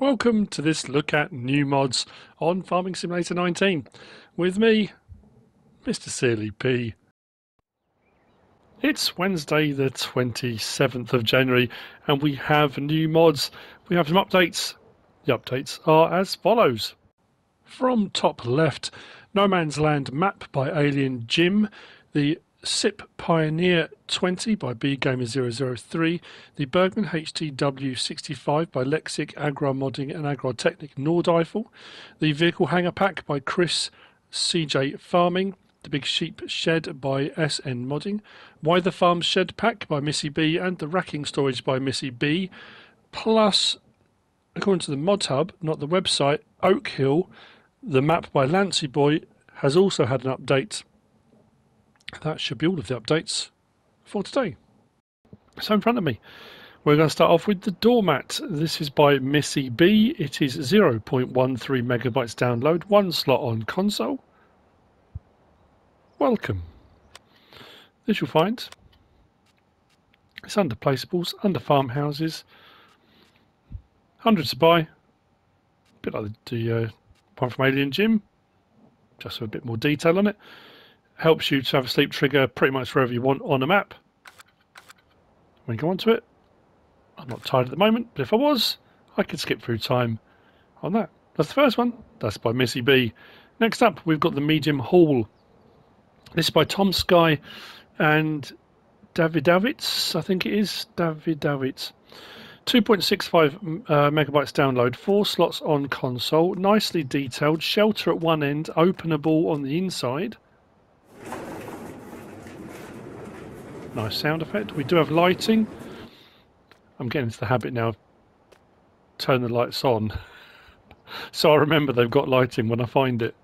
Welcome to this look at new mods on Farming Simulator 19 with me, Mr. Sealy P. It's Wednesday, the 27th of January, and we have new mods. We have some updates. The updates are as follows. From top left, No Man's Land map by Alien Jim, the SIP Pioneer 20 by BGamer003, the Bergman HTW65 by Lexic Agro Modding and Agrotechnic Nordeifel, the Vehicle Hanger Pack by Chris CJ Farming, the Big Sheep Shed by SN Modding, Why the Farm Shed Pack by Missy B, and the Racking Storage by Missy B, plus, according to the Mod Hub, not the website, Oak Hill, the map by Lancy Boy, has also had an update that should be all of the updates for today. So in front of me, we're going to start off with the doormat. This is by Missy B. It is 0.13 megabytes download, one slot on console. Welcome. This you'll find. It's under placeables, under farmhouses. Hundreds to buy. A bit like the, the uh, one from Alien Jim. Just a bit more detail on it helps you to have a sleep trigger pretty much wherever you want on a map. When you go onto it, I'm not tired at the moment, but if I was, I could skip through time on that. That's the first one. That's by Missy B. Next up, we've got the Medium Hall. This is by Tom Sky and David Davitz, I think it is. David Davitz. 2.65 uh, megabytes download, four slots on console, nicely detailed, shelter at one end, openable on the inside. Nice sound effect. We do have lighting. I'm getting into the habit now of turn the lights on. so I remember they've got lighting when I find it.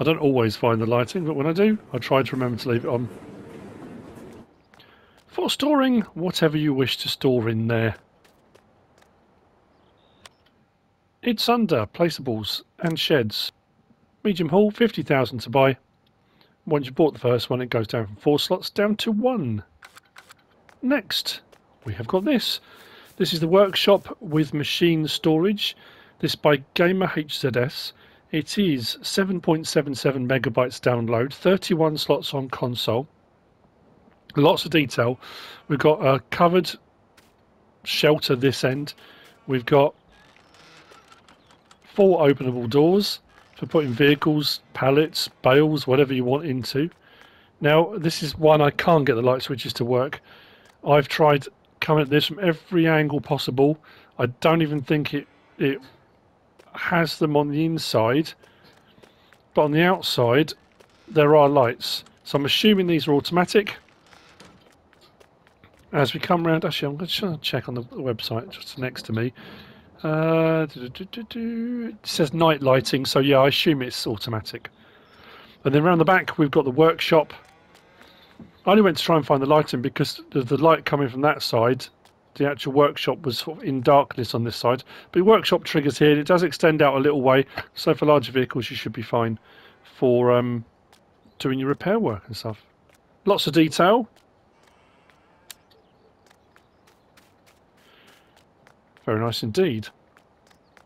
I don't always find the lighting, but when I do, I try to remember to leave it on. For storing whatever you wish to store in there. It's under placeables and sheds. Medium Hall, 50,000 to buy. Once you bought the first one, it goes down from four slots down to one. Next, we have got this. This is the workshop with machine storage. This by Gamer HZS. It is 7.77 megabytes download, 31 slots on console. Lots of detail. We've got a covered shelter this end. We've got four openable doors for putting vehicles, pallets, bales, whatever you want into. Now, this is one I can't get the light switches to work. I've tried coming at this from every angle possible. I don't even think it it has them on the inside, but on the outside there are lights. So I'm assuming these are automatic. As we come around, actually, I'm going to check on the website just next to me. Uh, it says night lighting, so yeah, I assume it's automatic. And then around the back, we've got the workshop. I only went to try and find the lighting because the, the light coming from that side, the actual workshop was sort of in darkness on this side. But workshop triggers here, it does extend out a little way, so for larger vehicles, you should be fine for um, doing your repair work and stuff. Lots of detail. Very nice indeed.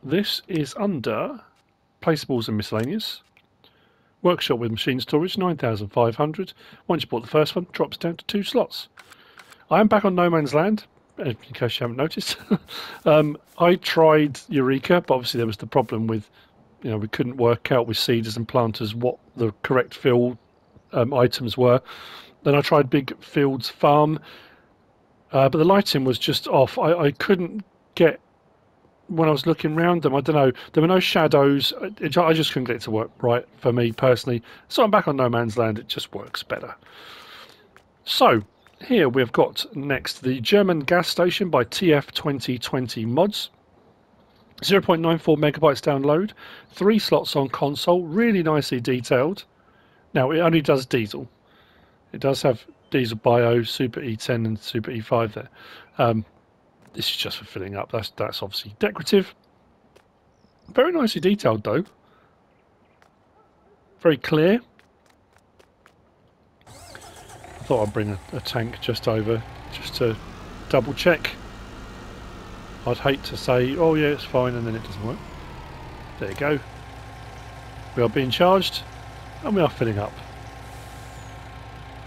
This is under placeables and miscellaneous. Workshop with machine storage, 9,500. Once you bought the first one, drops down to two slots. I am back on No Man's Land, in case you haven't noticed. um, I tried Eureka, but obviously there was the problem with, you know, we couldn't work out with seeders and planters what the correct field um, items were. Then I tried Big Fields Farm, uh, but the lighting was just off. I, I couldn't get when I was looking around them. I don't know. There were no shadows. I just couldn't get it to work right for me personally. So I'm back on No Man's Land. It just works better. So here we've got next the German gas station by TF 2020 mods. 0.94 megabytes download, three slots on console, really nicely detailed. Now it only does diesel. It does have diesel bio, Super E10 and Super E5 there. Um, this is just for filling up. That's that's obviously decorative. Very nicely detailed though. Very clear. I thought I'd bring a, a tank just over just to double check. I'd hate to say, oh yeah, it's fine, and then it doesn't work. There you go. We are being charged, and we are filling up.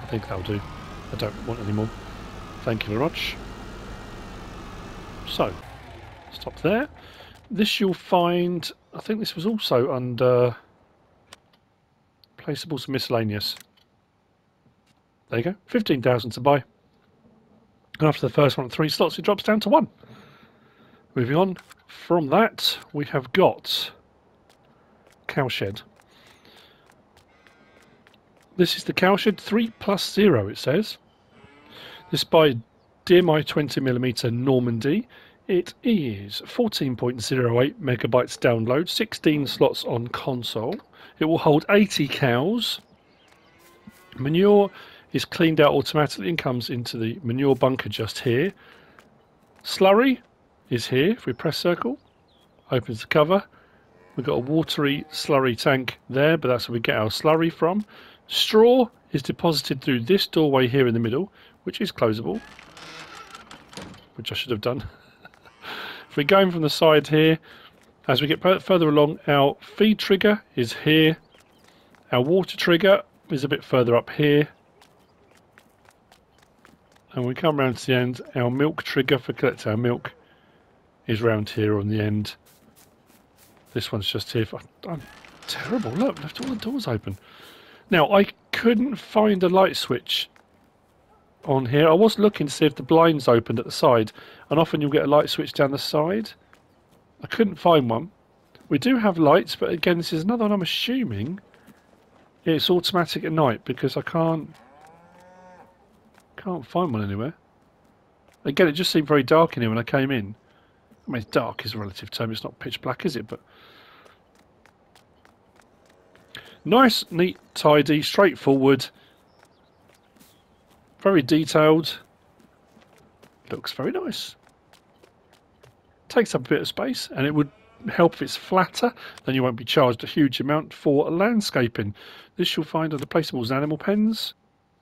I think that'll do. I don't want any more. Thank you very much. So, stop there. This you'll find, I think this was also under placeables miscellaneous. There you go, 15,000 to buy. And after the first one, three slots, it drops down to one. Moving on from that, we have got Cowshed. This is the Cowshed 3 plus 0, it says. This by my 20mm Normandy. It is 14.08 megabytes download, 16 slots on console. It will hold 80 cows. Manure is cleaned out automatically and comes into the manure bunker just here. Slurry is here. If we press circle, opens the cover. We've got a watery slurry tank there, but that's where we get our slurry from. Straw is deposited through this doorway here in the middle, which is closable, which I should have done. if we're going from the side here, as we get further along, our feed trigger is here. Our water trigger is a bit further up here and we come round to the end our milk trigger for collect our milk is round here on the end this one's just here for, I'm terrible look left all the doors open now I couldn't find a light switch on here I was looking to see if the blinds opened at the side and often you'll get a light switch down the side I couldn't find one we do have lights but again this is another one I'm assuming it's automatic at night because I can't can't find one anywhere. Again, it just seemed very dark in here when I came in. I mean, dark is a relative term. It's not pitch black, is it? But nice, neat, tidy, straightforward. Very detailed. Looks very nice. Takes up a bit of space, and it would help if it's flatter. Then you won't be charged a huge amount for landscaping. This you'll find under placeables and animal pens.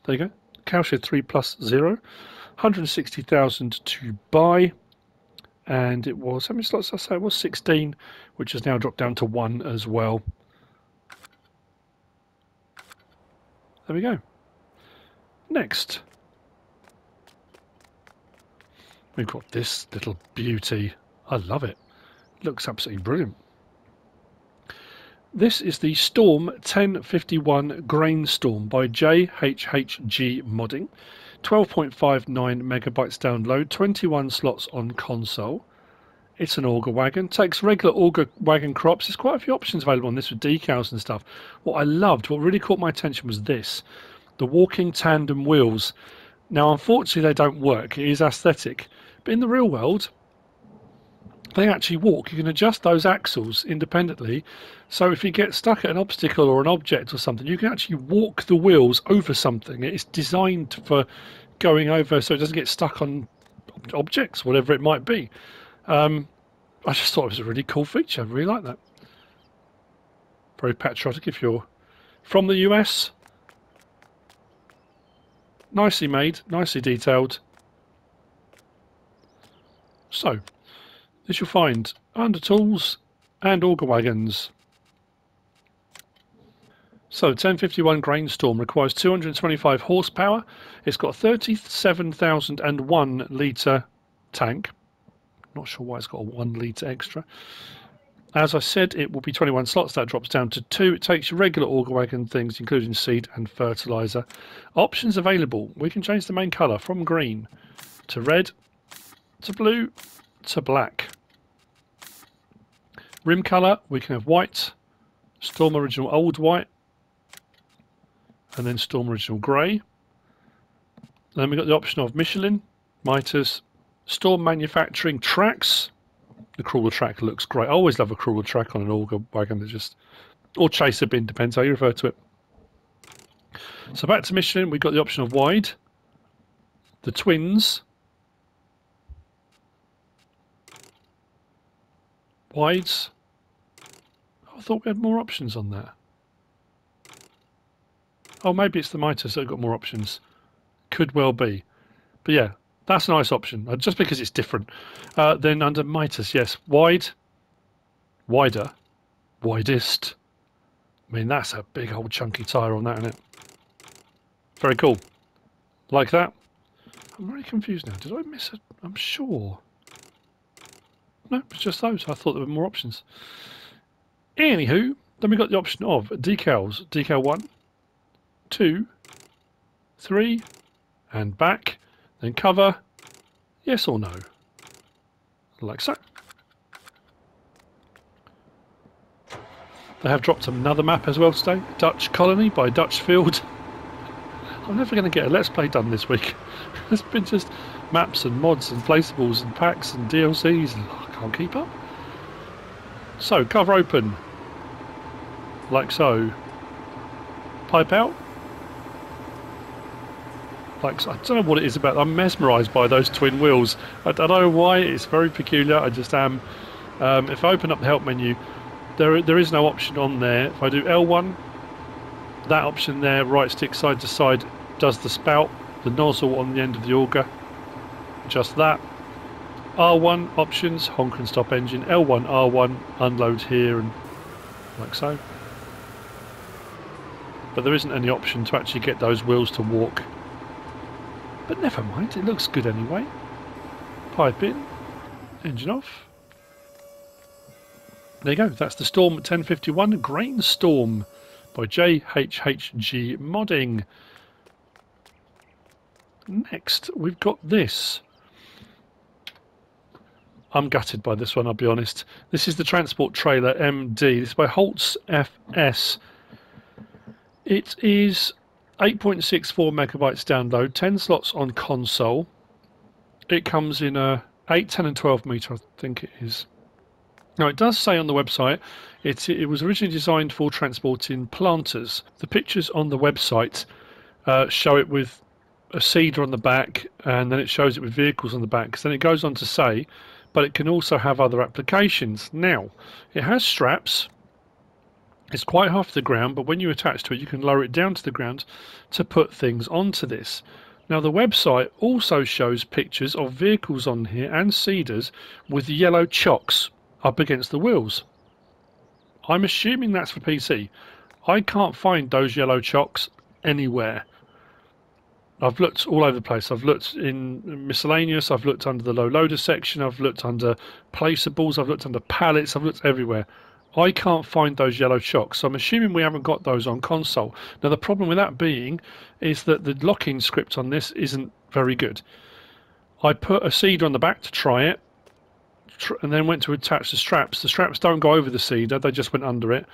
There you go. Cowshed 3 plus 0. 160,000 to buy. And it was, how many slots I say? It was 16, which has now dropped down to 1 as well. There we go. Next. We've got this little beauty. I love it. Looks absolutely brilliant. This is the Storm 1051 Grainstorm by JHHG Modding. 12.59 megabytes download, 21 slots on console. It's an auger wagon. Takes regular auger wagon crops. There's quite a few options available on this with decals and stuff. What I loved, what really caught my attention was this. The walking tandem wheels. Now, unfortunately, they don't work. It is aesthetic. But in the real world, they actually walk. You can adjust those axles independently. So if you get stuck at an obstacle or an object or something, you can actually walk the wheels over something. It's designed for going over so it doesn't get stuck on objects, whatever it might be. Um, I just thought it was a really cool feature. I really like that. Very patriotic if you're from the US. Nicely made, nicely detailed. So, this you'll find under tools and auger wagons. So 1051 Grainstorm requires 225 horsepower. It's got a 37,001 litre tank. Not sure why it's got a 1 litre extra. As I said, it will be 21 slots. That drops down to 2. It takes your regular auger wagon things, including seed and fertiliser. Options available. We can change the main colour from green to red to blue to black. Rim colour, we can have white, Storm Original Old White, and then Storm Original Grey. Then we've got the option of Michelin, Mitas, Storm Manufacturing tracks. The crawler track looks great. I always love a crawler track on an auger wagon. That just or chaser bin, depends how you refer to it. So back to Michelin, we've got the option of wide, the twins, Wides. I thought we had more options on that. Oh, maybe it's the Mitas that have got more options. Could well be. But yeah, That's a nice option, uh, just because it's different. Uh, then under Mitas, yes, wide, wider, widest. I mean, that's a big old chunky tyre on that, isn't it? Very cool. Like that. I'm very confused now. Did I miss it? I'm sure. No, it's just those. I thought there were more options. Anywho, then we got the option of decals. Decal 1, 2, 3, and back. Then cover, yes or no. Like so. They have dropped another map as well today. Dutch Colony by Dutch Field. I'm never going to get a Let's Play done this week. it's been just maps and mods and placeables and packs and DLCs and I can't keep up. So, cover open. Like so. Pipe out. Like so. I don't know what it is about. I'm mesmerised by those twin wheels. I don't know why. It's very peculiar. I just am. Um, if I open up the help menu, there there is no option on there. If I do L1, that option there, right stick side to side, does the spout, the nozzle on the end of the auger. Just that. R1 options, honk and stop engine. L1, R1, unload here and like so. But there isn't any option to actually get those wheels to walk. But never mind, it looks good anyway. Pipe in, engine off. There you go, that's the Storm 1051 Grain Storm by JHHG Modding. Next, we've got this. I'm gutted by this one, I'll be honest. This is the Transport Trailer MD. This is by Holzs FS. It is 8.64 megabytes download, 10 slots on console. It comes in a 8, 10 and 12 meter, I think it is. Now, it does say on the website it, it was originally designed for transporting planters. The pictures on the website uh, show it with a seeder on the back and then it shows it with vehicles on the back. Then it goes on to say, but it can also have other applications. Now, it has straps. It's quite off the ground, but when you attach to it, you can lower it down to the ground to put things onto this. Now, the website also shows pictures of vehicles on here and seeders with yellow chocks up against the wheels. I'm assuming that's for PC. I can't find those yellow chocks anywhere. I've looked all over the place. I've looked in miscellaneous, I've looked under the low loader section, I've looked under placeables, I've looked under pallets, I've looked everywhere. I can't find those yellow chocks, so I'm assuming we haven't got those on console. Now, the problem with that being is that the locking script on this isn't very good. I put a seeder on the back to try it, and then went to attach the straps. The straps don't go over the seeder, they just went under it.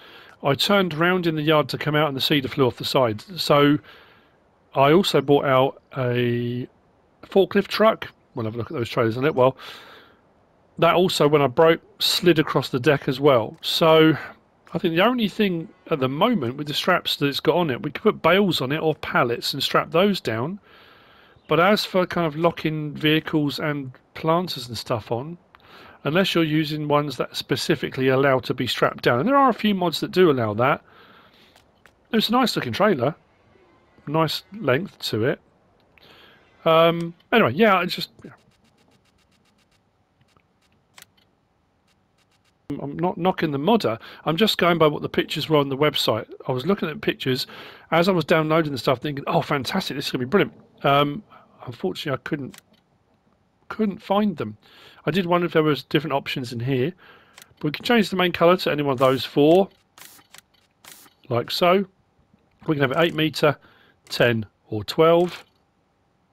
I turned around in the yard to come out and the seeder flew off the side. So I also bought out a forklift truck. We'll have a look at those trailers in it. Well, that also, when I broke, slid across the deck as well. So I think the only thing at the moment with the straps that it's got on it, we could put bales on it or pallets and strap those down. But as for kind of locking vehicles and planters and stuff on, unless you're using ones that specifically allow to be strapped down. And there are a few mods that do allow that. It's a nice looking trailer, nice length to it. Um, anyway, yeah, it's just. Yeah. I'm not knocking the modder. I'm just going by what the pictures were on the website. I was looking at pictures as I was downloading the stuff, thinking, "Oh, fantastic! This is going to be brilliant." Um, unfortunately, I couldn't couldn't find them. I did wonder if there was different options in here. But we can change the main colour to any one of those four. Like so. We can have it 8 metre, 10 or 12.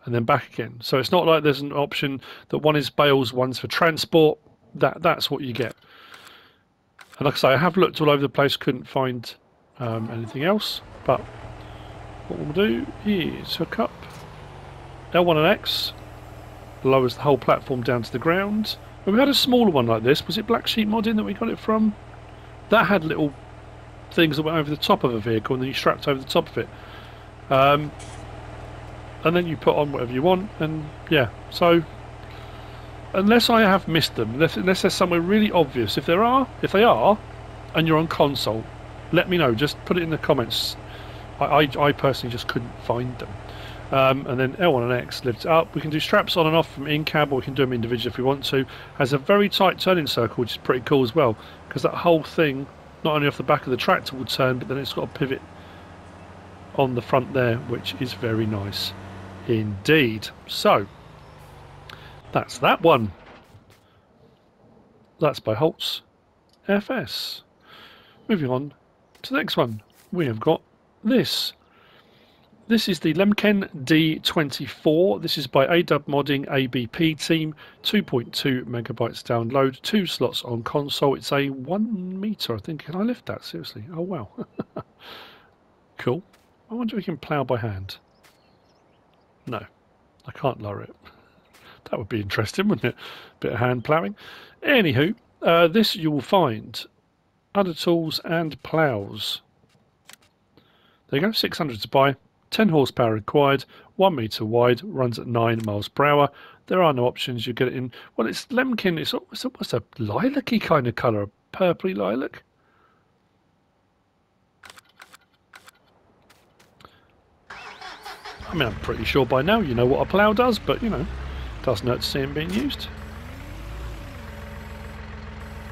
And then back again. So it's not like there's an option that one is bales, one's for transport. That That's what you get. And like I say, I have looked all over the place, couldn't find um, anything else. But what we'll do is hook up L1 and X lowers the whole platform down to the ground. we had a smaller one like this. Was it Black Sheep Modding that we got it from? That had little things that went over the top of a vehicle and then you strapped over the top of it. Um, and then you put on whatever you want and yeah, so unless I have missed them, unless, unless there's somewhere really obvious, if there are, if they are, and you're on console, let me know. Just put it in the comments. I, I, I personally just couldn't find them. Um, and then L1 and X lifts up. We can do straps on and off from in cab, or we can do them individually if we want to. Has a very tight turning circle, which is pretty cool as well, because that whole thing, not only off the back of the tractor, will turn, but then it's got a pivot on the front there, which is very nice indeed. So, that's that one. That's by Holzs FS. Moving on to the next one, we have got this. This is the Lemken D24. This is by ADub Modding ABP team. 2.2 megabytes download, two slots on console. It's a one meter, I think. Can I lift that? Seriously? Oh, wow. cool. I wonder if we can plough by hand. No, I can't lower it. That would be interesting, wouldn't it? Bit of hand ploughing. Anywho, uh, this you will find under tools and ploughs. There you go, 600 to buy, 10 horsepower required, 1 metre wide, runs at 9 miles per hour. There are no options, you get it in, well it's Lemken, it's almost, almost a lilac-y kind of colour, a purpley lilac. I mean, I'm pretty sure by now you know what a plough does, but you know, doesn't to see them being used.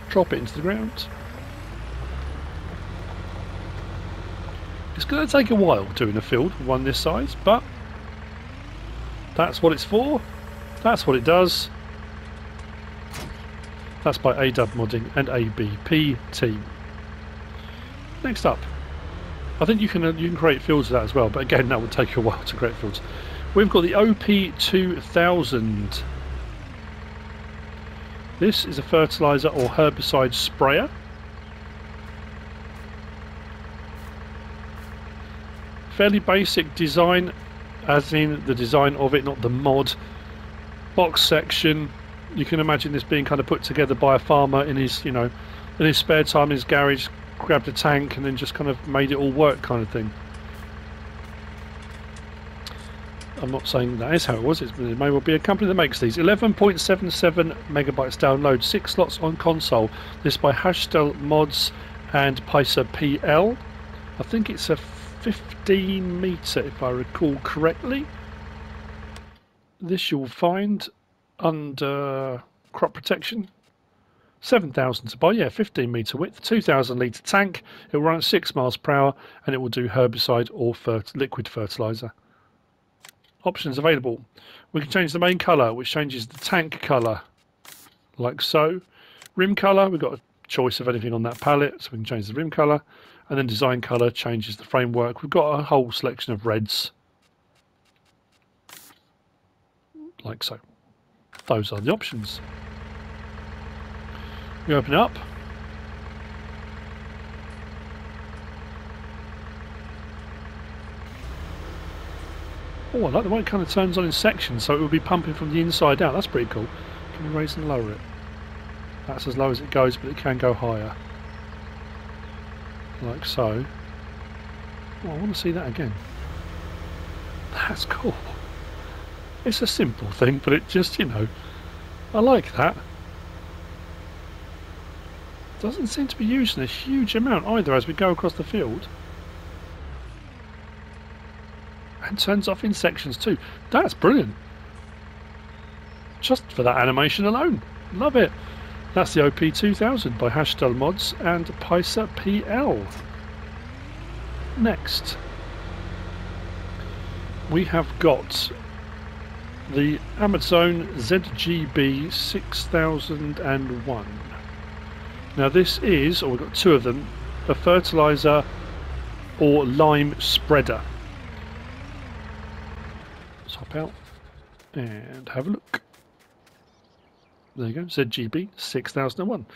Drop it into the ground. It's going to take a while doing a field one this size, but that's what it's for. That's what it does. That's by ADub Modding and ABP Team. Next up, I think you can you can create fields with that as well, but again that would take a while to create fields. We've got the OP2000. This is a fertilizer or herbicide sprayer. Fairly basic design, as in the design of it, not the mod. Box section. You can imagine this being kind of put together by a farmer in his, you know, in his spare time in his garage, grabbed a tank and then just kind of made it all work kind of thing. I'm not saying that is how it was, it may well be a company that makes these. 11.77 megabytes download, 6 slots on console. This by Hajstel Mods and Picer PL. I think it's a 15 metre if I recall correctly. This you'll find under crop protection 7,000 to buy, yeah, 15 metre width, 2,000 litre tank. It will run at 6 miles per hour and it will do herbicide or liquid fertiliser. Options available. We can change the main colour, which changes the tank colour, like so. Rim colour, we've got a choice of anything on that palette, so we can change the rim colour. And then design colour changes the framework. We've got a whole selection of reds, like so. Those are the options. We open up. Oh, I like the way it kind of turns on in sections, so it will be pumping from the inside out. That's pretty cool. Can we raise and lower it? That's as low as it goes, but it can go higher. Like so. Oh, I want to see that again. That's cool. It's a simple thing, but it just, you know, I like that. Doesn't seem to be using a huge amount either as we go across the field. And turns off in sections too. That's brilliant. Just for that animation alone. Love it. That's the OP2000 by Hajstel Mods and Picer PL. Next, we have got the Amazone ZGB 6001. Now this is, or we've got two of them, a fertilizer or lime spreader. Let's hop out and have a look. There you go, ZGB 6001.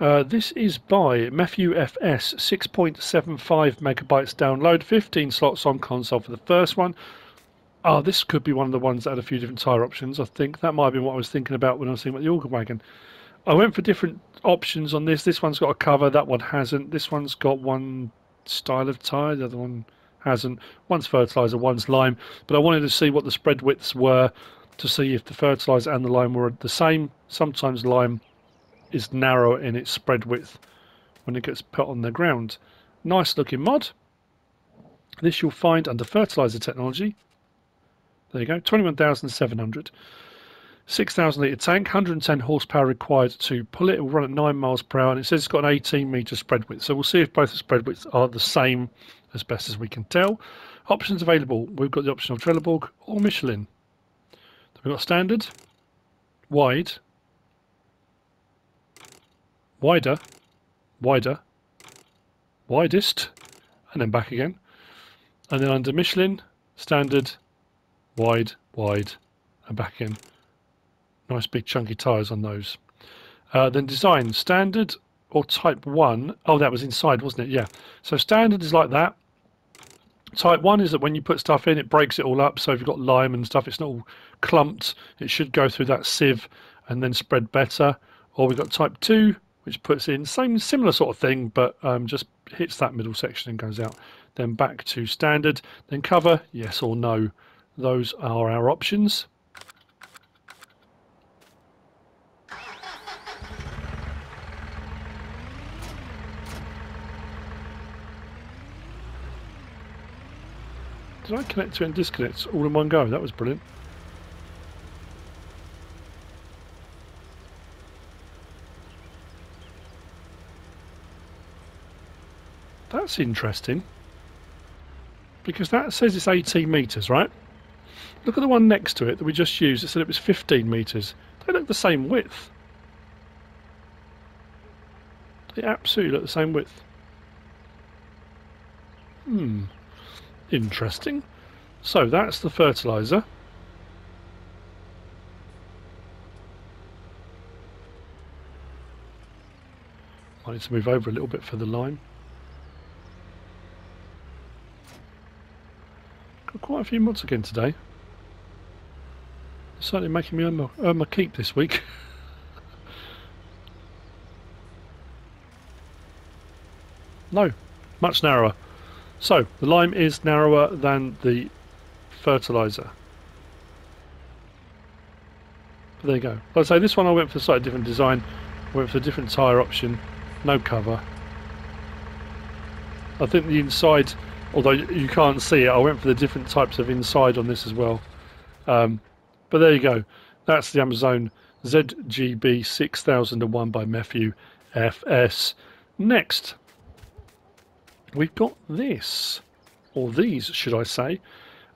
Uh, this is by Mefiu FS, 6.75 megabytes download, 15 slots on console for the first one. Oh, this could be one of the ones that had a few different tyre options. I think that might have been what I was thinking about when I was thinking about the auger Wagon. I went for different options on this. This one's got a cover, that one hasn't. This one's got one style of tyre, the other one hasn't. One's fertiliser, one's lime. But I wanted to see what the spread widths were to see if the fertiliser and the lime were the same. Sometimes lime is narrow in its spread width when it gets put on the ground. Nice looking mod. This you'll find under fertiliser technology. There you go, 21,700. 6,000 litre tank, 110 horsepower required to pull it. It will run at 9 miles per hour and it says it's got an 18 metre spread width. So we'll see if both the spread widths are the same as best as we can tell. Options available. We've got the option of Trelleborg or Michelin. we've got standard, wide, wider, wider, widest, and then back again. And then under Michelin, standard, wide, wide, and back in. Nice big chunky tyres on those. Uh, then design, standard or type 1. Oh, that was inside, wasn't it? Yeah. So standard is like that. Type 1 is that when you put stuff in, it breaks it all up. So if you've got lime and stuff, it's not all clumped. It should go through that sieve and then spread better. Or we've got type 2, which puts in same similar sort of thing, but um, just hits that middle section and goes out. Then back to standard. Then cover, yes or no. Those are our options. Did I connect to it and disconnect all in one go? That was brilliant. That's interesting. Because that says it's 18 metres, right? Look at the one next to it that we just used. It said it was 15 metres. They look the same width. They absolutely look the same width. Hmm. Interesting. So that's the fertiliser. I need to move over a little bit for the line. Got quite a few mods again today. It's Certainly making me earn my, earn my keep this week. no, much narrower. So, the lime is narrower than the fertiliser. There you go. Like I say, this one I went for a slightly different design. Went for a different tyre option. No cover. I think the inside, although you can't see it, I went for the different types of inside on this as well. Um, but there you go. That's the Amazone ZGB 6001 by Mefiu FS. Next, we've got this, or these, should I say.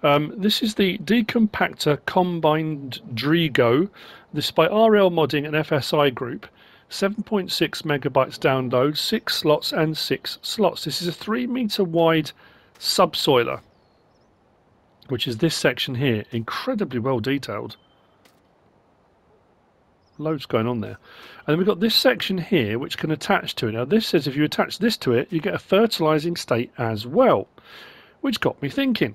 Um, this is the Decompactor Combined Drigo. This is by RL Modding and FSI Group. 7.6 megabytes download, 6 slots and 6 slots. This is a 3 meter wide subsoiler, which is this section here. Incredibly well detailed loads going on there. And then we've got this section here which can attach to it. Now this says if you attach this to it, you get a fertilizing state as well, which got me thinking.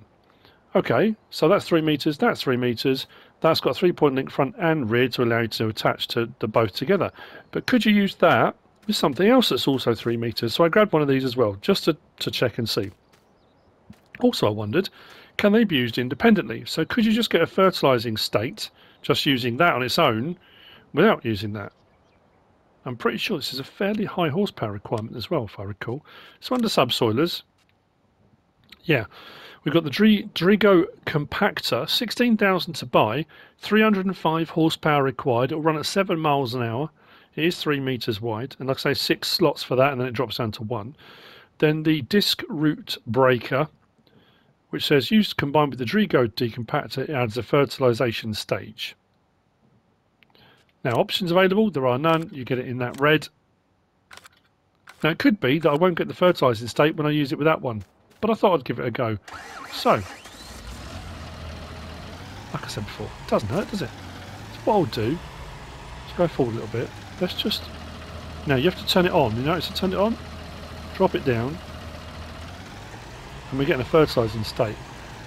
Okay, so that's three meters, that's three meters. That's got three point link front and rear to allow you to attach to the both together. But could you use that with something else that's also three meters? So I grabbed one of these as well, just to, to check and see. Also, I wondered, can they be used independently? So could you just get a fertilizing state just using that on its own without using that. I'm pretty sure this is a fairly high horsepower requirement as well, if I recall. So under subsoilers, yeah, we've got the Drigo Compactor, 16,000 to buy, 305 horsepower required. It'll run at 7 miles an hour. It is 3 meters wide, and like I say, 6 slots for that, and then it drops down to 1. Then the disc root breaker, which says used combined with the Drigo decompactor, it adds a fertilization stage. Now, options available, there are none. You get it in that red. Now, it could be that I won't get the fertilising state when I use it with that one, but I thought I'd give it a go. So, like I said before, it doesn't hurt, does it? So what I'll do, let's go forward a little bit. Let's just, now you have to turn it on. You notice to turn it on? Drop it down, and we're getting a fertilising state.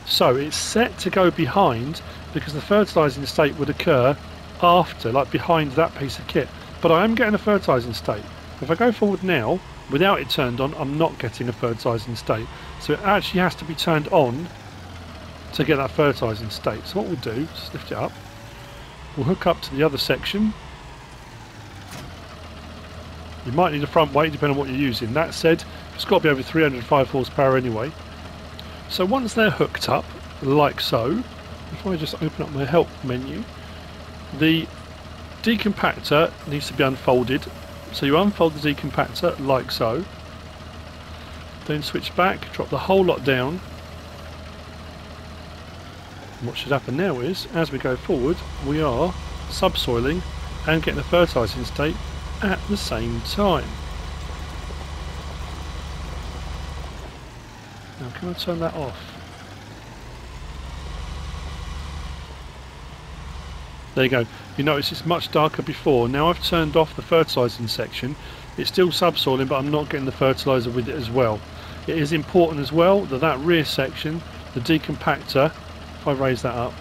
So it's set to go behind because the fertilising state would occur after, like behind that piece of kit. But I am getting a fertilising state. If I go forward now, without it turned on, I'm not getting a fertilising state. So it actually has to be turned on to get that fertilising state. So what we'll do, just lift it up, we'll hook up to the other section. You might need a front weight depending on what you're using. That said, it's got to be over 305 horsepower anyway. So once they're hooked up, like so, if I just open up my help menu, the decompactor needs to be unfolded. So you unfold the decompactor like so. Then switch back, drop the whole lot down. And what should happen now is, as we go forward, we are subsoiling and getting the fertilising state at the same time. Now can I turn that off? There you go. You notice it's much darker before. Now I've turned off the fertilising section. It's still subsoiling, but I'm not getting the fertiliser with it as well. It is important as well that that rear section, the decompactor, if I raise that up,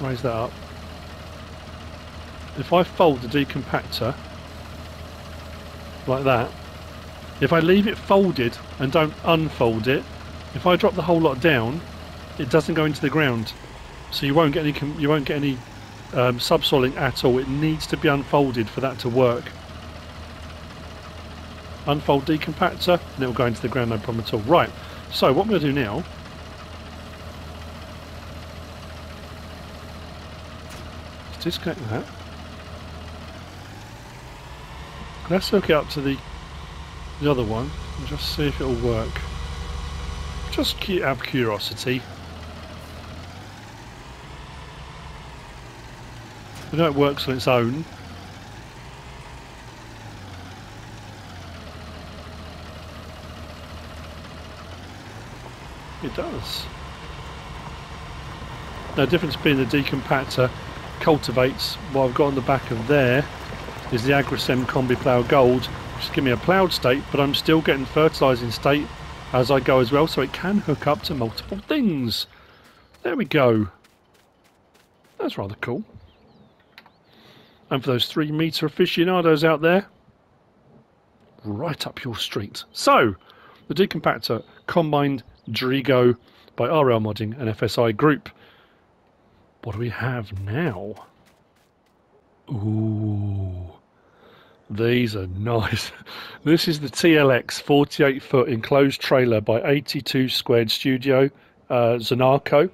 raise that up. If I fold the decompactor like that, if I leave it folded and don't unfold it, if I drop the whole lot down, it doesn't go into the ground. So you won't get any you won't get any um, subsoiling at all. It needs to be unfolded for that to work. Unfold decompactor and it will go into the ground no problem at all. Right, so what I'm going to do now is disconnect that. Let's hook it up to the the other one and just see if it'll work. Just out of curiosity. I know it works on its own. It does. Now, the difference being the decompactor cultivates what I've got on the back of there is the Agrisem Combi Plough Gold, which is me a ploughed state, but I'm still getting fertilising state as I go as well, so it can hook up to multiple things. There we go. That's rather cool. And for those three meter aficionados out there, right up your street. So, the Decompactor Combined Drigo by RL Modding and FSI Group. What do we have now? Ooh, these are nice. this is the TLX 48 foot enclosed trailer by 82 Squared Studio uh, Zanarco.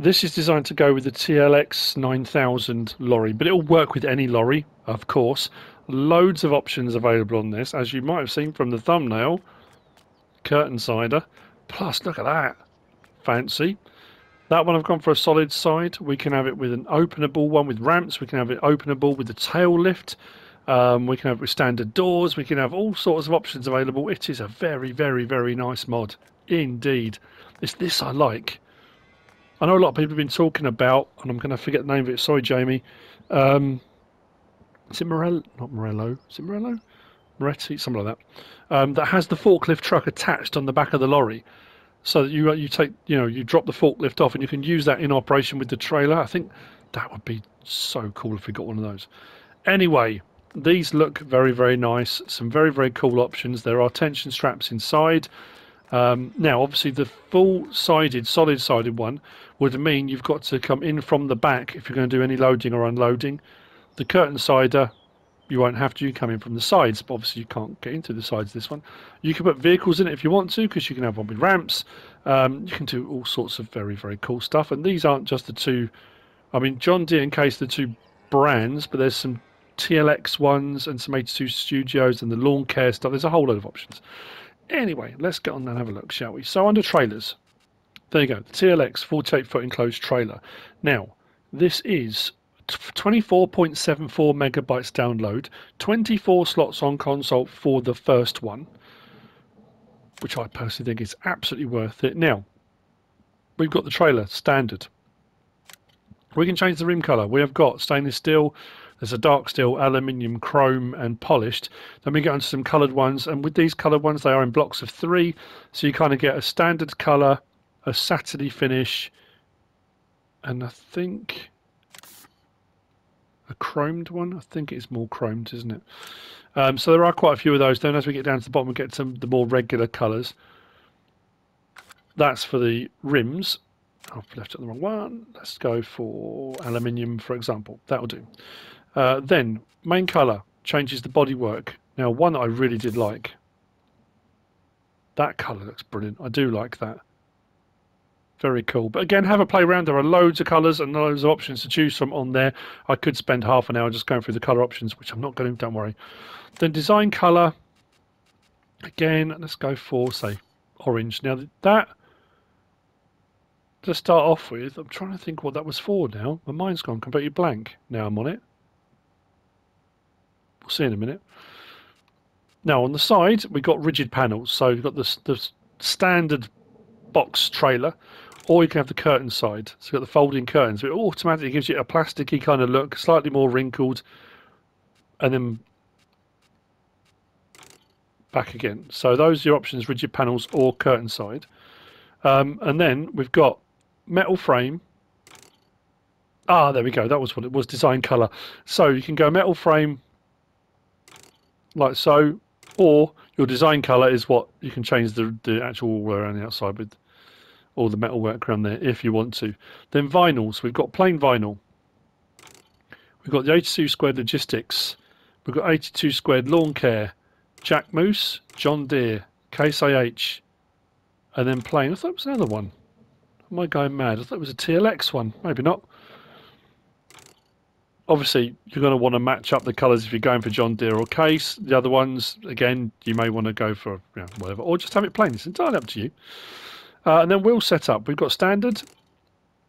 This is designed to go with the TLX 9000 lorry, but it'll work with any lorry, of course. Loads of options available on this, as you might have seen from the thumbnail. Curtain sider. Plus, look at that. Fancy. That one I've gone for a solid side. We can have it with an openable one with ramps. We can have it openable with the tail lift. Um, we can have it with standard doors. We can have all sorts of options available. It is a very, very, very nice mod. Indeed. It's this I like. I know a lot of people have been talking about, and I'm going to forget the name of it. Sorry, Jamie. Um, is it Morello? Not Morello. Is it Morello? Moretti, something like that. Um, that has the forklift truck attached on the back of the lorry, so that you you take you know you drop the forklift off and you can use that in operation with the trailer. I think that would be so cool if we got one of those. Anyway, these look very very nice. Some very very cool options. There are tension straps inside. Um, now, obviously, the full-sided, solid-sided one would mean you've got to come in from the back if you're going to do any loading or unloading. The curtain sider, you won't have to. You come in from the sides, but obviously you can't get into the sides of this one. You can put vehicles in it if you want to, because you can have one with ramps. Um, you can do all sorts of very, very cool stuff. And these aren't just the two. I mean, John Deere and Case, the two brands, but there's some TLX ones and some 82 Studios and the lawn care stuff. There's a whole load of options. Anyway, let's get on and have a look, shall we? So under trailers, there you go, the TLX 48 foot enclosed trailer. Now, this is 24.74 megabytes download, 24 slots on console for the first one, which I personally think is absolutely worth it. Now, we've got the trailer standard. We can change the rim color. We have got stainless steel, there's a dark steel, aluminium, chrome, and polished. Then we get onto some coloured ones, and with these coloured ones, they are in blocks of three. So you kind of get a standard colour, a Saturday finish, and I think a chromed one. I think it's more chromed, isn't it? Um, so there are quite a few of those. Then as we get down to the bottom, we get some the more regular colours. That's for the rims. I've left it the wrong one. Let's go for aluminium, for example. That'll do. Uh, then, main colour changes the bodywork. Now, one I really did like. That colour looks brilliant. I do like that. Very cool. But again, have a play around. There are loads of colours and loads of options to choose from on there. I could spend half an hour just going through the colour options, which I'm not going to, don't worry. Then design colour. Again, let's go for, say, orange. Now, that, to start off with, I'm trying to think what that was for now. My mind's gone completely blank. Now I'm on it. We'll see in a minute. Now, on the side, we've got rigid panels. So you've got the, the standard box trailer or you can have the curtain side. So you've got the folding curtains. It automatically gives you a plasticky kind of look, slightly more wrinkled, and then back again. So those are your options, rigid panels or curtain side. Um, and then we've got metal frame. Ah, there we go. That was what it was, design colour. So you can go metal frame like so, or your design colour is what you can change the, the actual wall around the outside with all the metal work around there if you want to. Then vinyls, we've got plain vinyl. We've got the 82 squared logistics. We've got 82 squared lawn care, Jack Moose, John Deere, Case IH, and then plain. I thought it was another one. Am I going mad? I thought it was a TLX one. Maybe not. Obviously, you're going to want to match up the colours if you're going for John Deere or Case. The other ones, again, you may want to go for you know, whatever, or just have it plain. It's entirely up to you. Uh, and then wheel setup. We've got standard,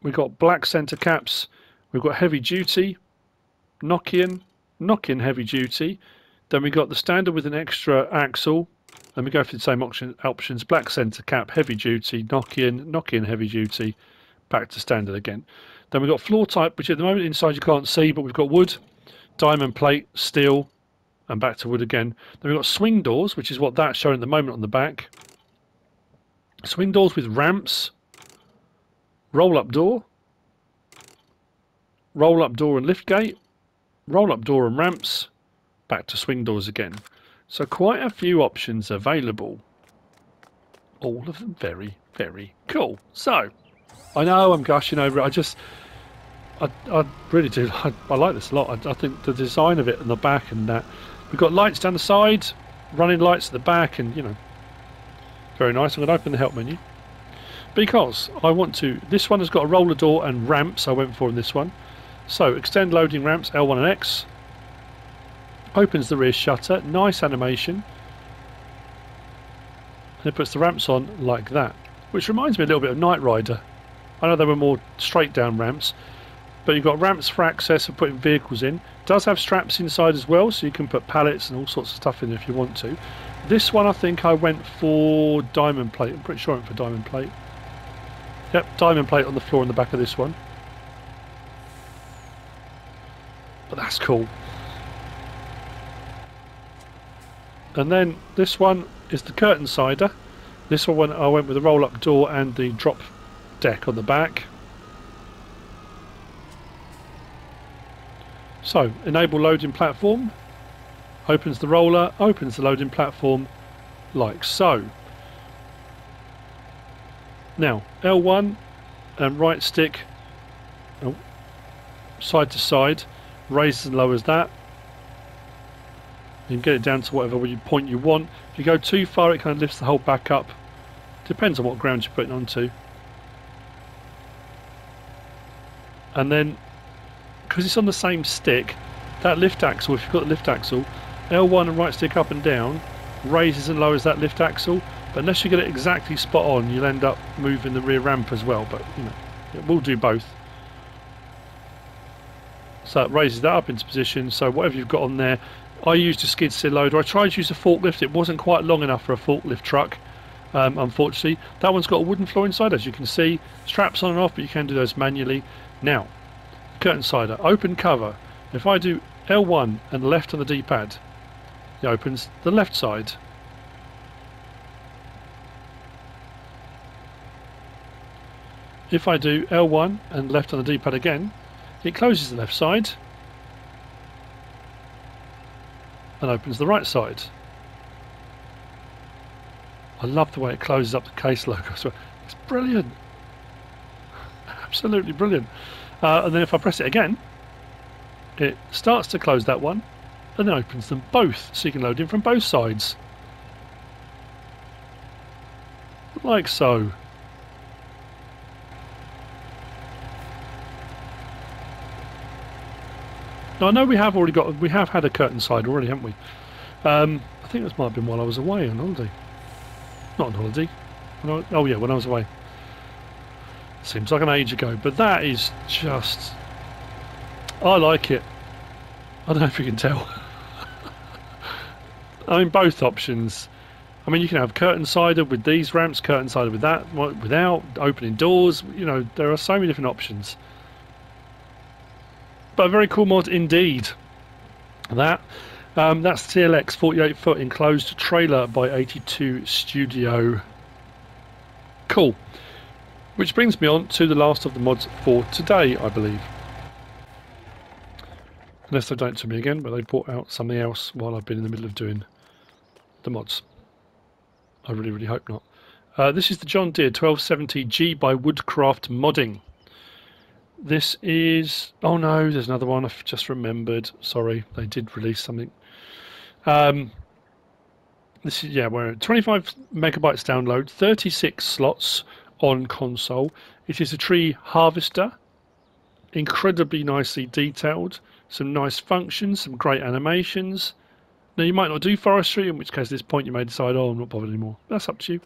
we've got black centre caps, we've got heavy duty, Nokian, Nokian heavy duty. Then we got the standard with an extra axle. Then we go for the same option, options: black centre cap, heavy duty, Nokian, Nokian heavy duty, back to standard again. Then we've got floor type, which at the moment inside you can't see, but we've got wood, diamond plate, steel, and back to wood again. Then we've got swing doors, which is what that's showing at the moment on the back. Swing doors with ramps. Roll up door. Roll up door and lift gate. Roll up door and ramps. Back to swing doors again. So quite a few options available. All of them very, very cool. So, I know I'm gushing over it. I just, I, I really do. I, I like this a lot. I, I think the design of it and the back and that. We've got lights down the side, running lights at the back, and you know, very nice. I'm going to open the help menu because I want to. This one has got a roller door and ramps. I went for in this one. So extend loading ramps L1 and X. Opens the rear shutter. Nice animation. And it puts the ramps on like that, which reminds me a little bit of Knight Rider. I know there were more straight down ramps, but you've got ramps for access for putting vehicles in. It does have straps inside as well, so you can put pallets and all sorts of stuff in if you want to. This one I think I went for diamond plate. I'm pretty sure I went for diamond plate. Yep, diamond plate on the floor in the back of this one. But that's cool. And then this one is the curtain sider. This one I went with the roll up door and the drop deck on the back. So, enable loading platform opens the roller, opens the loading platform like so. Now L1 and right stick oh, side to side raises and lowers that. You can get it down to whatever point you want. If you go too far it kind of lifts the whole back up. Depends on what ground you're putting onto. And then because it's on the same stick that lift axle, if you've got the lift axle, L1 and right stick up and down raises and lowers that lift axle but unless you get it exactly spot on you'll end up moving the rear ramp as well but you know it will do both. So it raises that up into position so whatever you've got on there I used a skid steer loader. I tried to use a forklift it wasn't quite long enough for a forklift truck um, unfortunately. That one's got a wooden floor inside as you can see. Straps on and off but you can do those manually now curtain sider open cover if I do L1 and left on the d-pad it opens the left side. If I do L1 and left on the D-pad again, it closes the left side and opens the right side. I love the way it closes up the case logo. It's brilliant. Absolutely brilliant. Uh, and then if I press it again, it starts to close that one and then opens them both so you can load in from both sides. Like so. Now I know we have already got, we have had a curtain side already, haven't we? Um, I think this might have been while I was away on holiday. Not on holiday. I, oh yeah, when I was away. Seems like an age ago, but that is just... I like it. I don't know if you can tell. I mean, both options. I mean, you can have curtain sided with these ramps, curtain sided with that, without opening doors. You know, there are so many different options. But a very cool mod indeed. That. Um, that's TLX 48 foot enclosed trailer by 82 Studio. Cool. Which brings me on to the last of the mods for today, I believe. Unless they don't to me again, but they brought out something else while I've been in the middle of doing the mods. I really, really hope not. Uh, this is the John Deere 1270G by Woodcraft Modding. This is... Oh no, there's another one I've just remembered. Sorry, they did release something. Um, this is, yeah, we're 25 megabytes download, 36 slots on console. It is a tree harvester, incredibly nicely detailed, some nice functions, some great animations. Now, you might not do forestry, in which case at this point you may decide, oh, I'm not bothered anymore. That's up to you.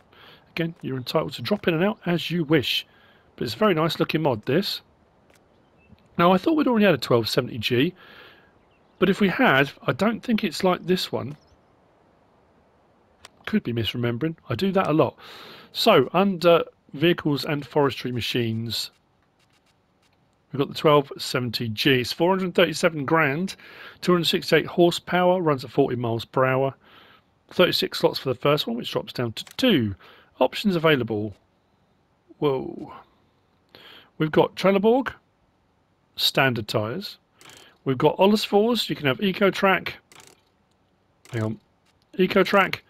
Again, you're entitled to drop in and out as you wish. But it's a very nice looking mod, this. Now, I thought we'd already had a 1270G, but if we had, I don't think it's like this one. Could be misremembering. I do that a lot. So, under vehicles and forestry machines, We've got the 1270G. It's 437 grand, 268 horsepower, runs at 40 miles per hour. 36 slots for the first one, which drops down to two. Options available. Whoa. We've got Trelleborg, standard tyres. We've got Olofsfors. You can have EcoTrack. Hang on. EcoTrack,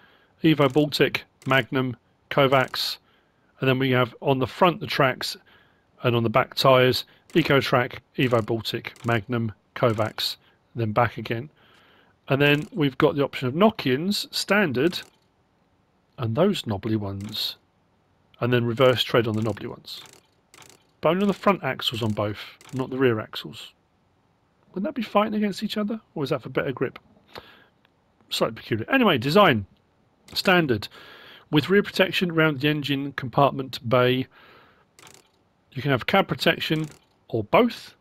Evo Baltic, Magnum, Kovacs. And then we have on the front the tracks and on the back tyres EcoTrack, Evo Baltic, Magnum, Kovacs, then back again. And then we've got the option of Nokians, standard, and those knobbly ones. And then reverse tread on the knobbly ones. But only on the front axles on both, not the rear axles. Wouldn't that be fighting against each other? Or is that for better grip? Slightly peculiar. Anyway, design. Standard. With rear protection around the engine compartment bay. You can have cab protection or both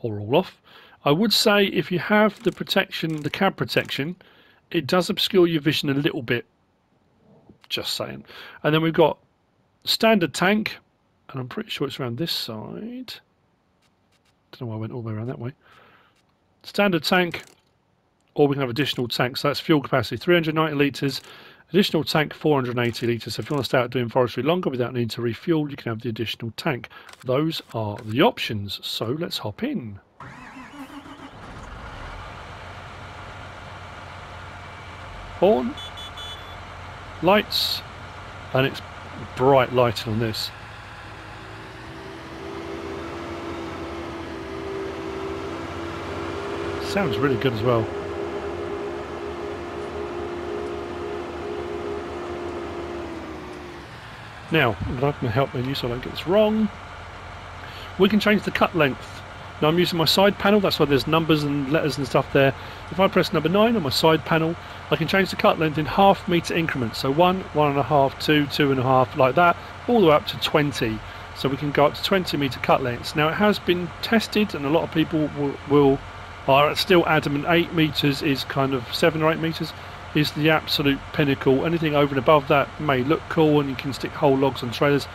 or all off. I would say if you have the protection, the cab protection, it does obscure your vision a little bit. Just saying. And then we've got standard tank, and I'm pretty sure it's around this side. Don't know why I went all the way around that way. Standard tank, or we can have additional tanks. So that's fuel capacity, 390 litres, Additional tank 480 litres. So if you want to start doing forestry longer without needing to refuel, you can have the additional tank. Those are the options. So let's hop in. Horn, lights, and it's bright lighting on this. Sounds really good as well. Now, I'm going to open the help menu so I don't get this wrong. We can change the cut length. Now I'm using my side panel, that's why there's numbers and letters and stuff there. If I press number 9 on my side panel, I can change the cut length in half metre increments. So 1, 1.5, 2, 2.5, like that, all the way up to 20. So we can go up to 20 metre cut lengths. Now it has been tested and a lot of people will, will are still adamant 8 metres is kind of 7 or 8 metres is the absolute pinnacle. Anything over and above that may look cool and you can stick whole logs on trailers,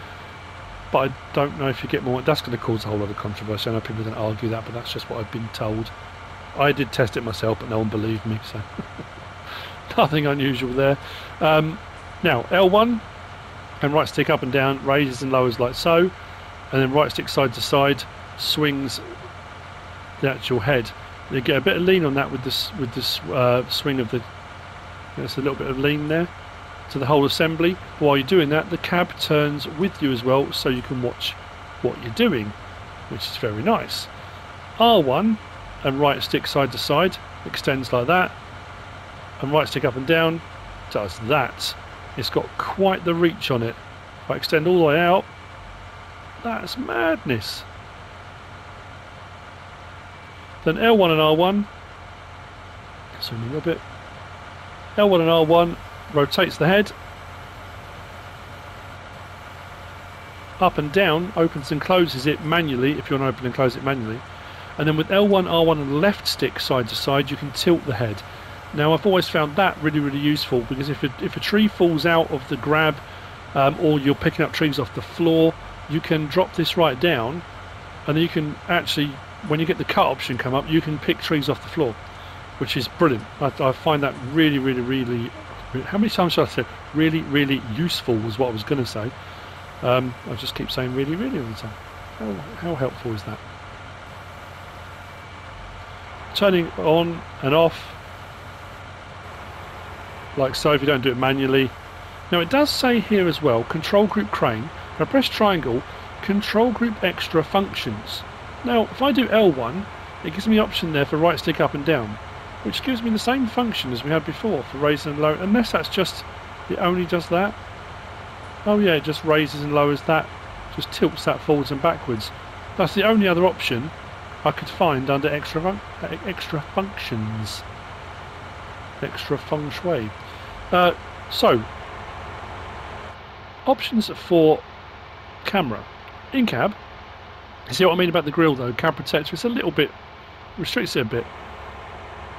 but I don't know if you get more. That's going to cause a whole lot of controversy. I know people are going to argue that, but that's just what I've been told. I did test it myself, but no one believed me, so nothing unusual there. Um, now, L1 and right stick up and down, raises and lowers like so, and then right stick side to side swings the actual head. You get a bit of lean on that with this with this uh, swing of the there's a little bit of lean there to the whole assembly. While you're doing that, the cab turns with you as well, so you can watch what you're doing, which is very nice. R1 and right stick side to side extends like that, and right stick up and down does that. It's got quite the reach on it. If I extend all the way out, that's madness. Then L1 and R1, zoom a little bit, L1 and R1 rotates the head, up and down opens and closes it manually if you want to open and close it manually. And then with L1, R1 and left stick side to side you can tilt the head. Now I've always found that really really useful because if, it, if a tree falls out of the grab um, or you're picking up trees off the floor you can drop this right down and then you can actually when you get the cut option come up you can pick trees off the floor which is brilliant. I, I find that really really really how many times should I say really really useful was what I was going to say. Um, I just keep saying really really all the time. How, how helpful is that? Turning on and off like so if you don't do it manually. Now it does say here as well, control group crane. I press triangle, control group extra functions. Now if I do L1, it gives me the option there for right stick up and down, which gives me the same function as we had before for raising and lowering, unless that's just, it only does that. Oh yeah, it just raises and lowers that, just tilts that forwards and backwards. That's the only other option I could find under extra, fun extra functions. Extra feng shui. Uh, so, options for camera. In cab, see what I mean about the grill though, cab protector, it's a little bit, restricts it a bit.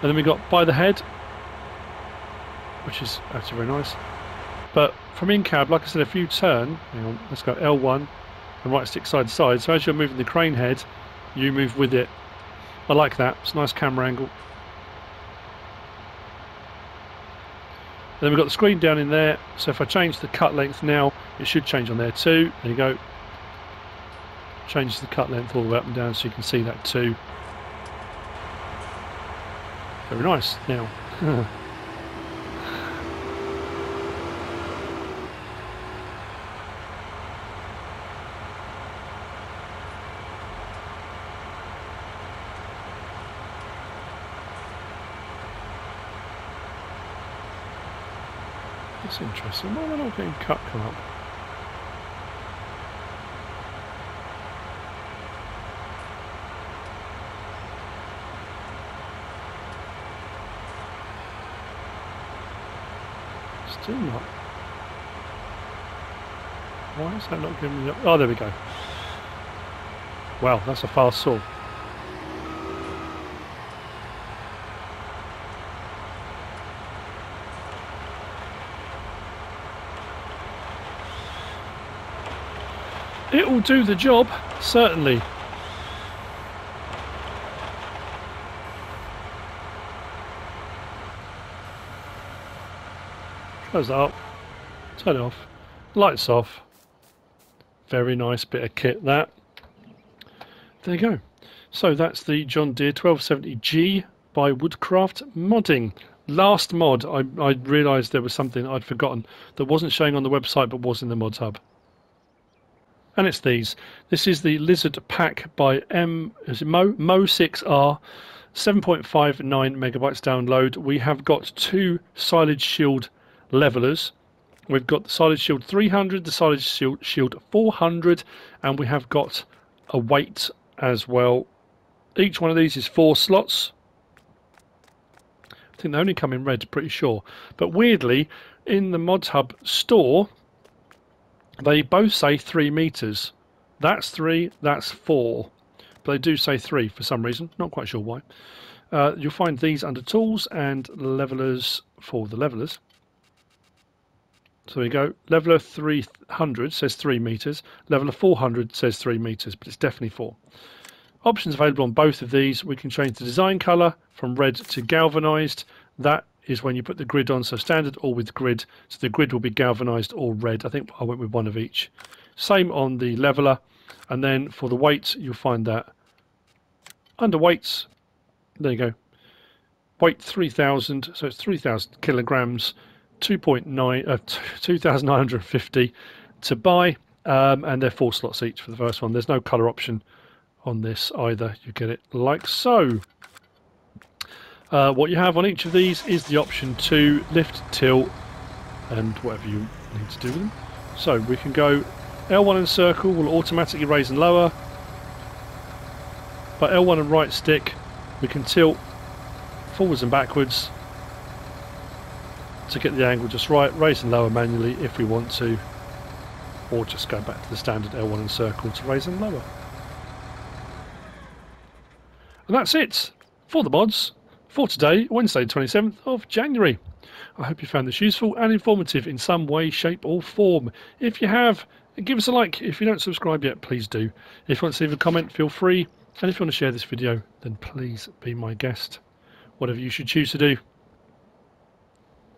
And then we got by the head, which is actually very nice. But from in cab, like I said, if you turn, on, let's go L1 and right stick side to side. So as you're moving the crane head, you move with it. I like that, it's a nice camera angle. And then we've got the screen down in there, so if I change the cut length now, it should change on there too. There you go. Changes the cut length all the way up and down so you can see that too. Very nice now. That's interesting. Why am I not getting cut come up? Still not. Why is that not giving me... Oh, there we go. Wow, that's a fast saw. It will do the job, certainly. Close that up, turn it off, lights off. Very nice bit of kit that. There you go. So that's the John Deere 1270G by Woodcraft Modding. Last mod, I, I realised there was something I'd forgotten that wasn't showing on the website but was in the mods hub and it's these. This is the Lizard Pack by M is it Mo Mo6R, 7.59 megabytes download. We have got two Silage Shield levelers. We've got the solid Shield 300, the solid Shield, Shield 400, and we have got a weight as well. Each one of these is four slots. I think they only come in red, pretty sure. But weirdly, in the Mods Hub store, they both say three meters. That's three, that's four. But they do say three for some reason, not quite sure why. Uh, you'll find these under tools and levelers for the levelers. So we go. Leveler 300 says 3 meters. Leveler 400 says 3 meters, but it's definitely 4. Options available on both of these. We can change the design color from red to galvanized. That is when you put the grid on, so standard or with grid. So the grid will be galvanized or red. I think I went with one of each. Same on the leveler. And then for the weights, you'll find that under weights, there you go. Weight 3,000, so it's 3,000 kilograms, 2.9, uh, 2,950 to buy. Um, and they're four slots each for the first one. There's no color option on this either. You get it like so. Uh, what you have on each of these is the option to lift, tilt, and whatever you need to do with them. So we can go L1 and circle will automatically raise and lower, but L1 and right stick We can tilt forwards and backwards to get the angle just right, raise and lower manually if we want to, or just go back to the standard L1 and circle to raise and lower. And that's it for the mods for today, Wednesday 27th of January. I hope you found this useful and informative in some way, shape or form. If you have, give us a like. If you don't subscribe yet, please do. If you want to leave a comment, feel free. And if you want to share this video, then please be my guest. Whatever you should choose to do.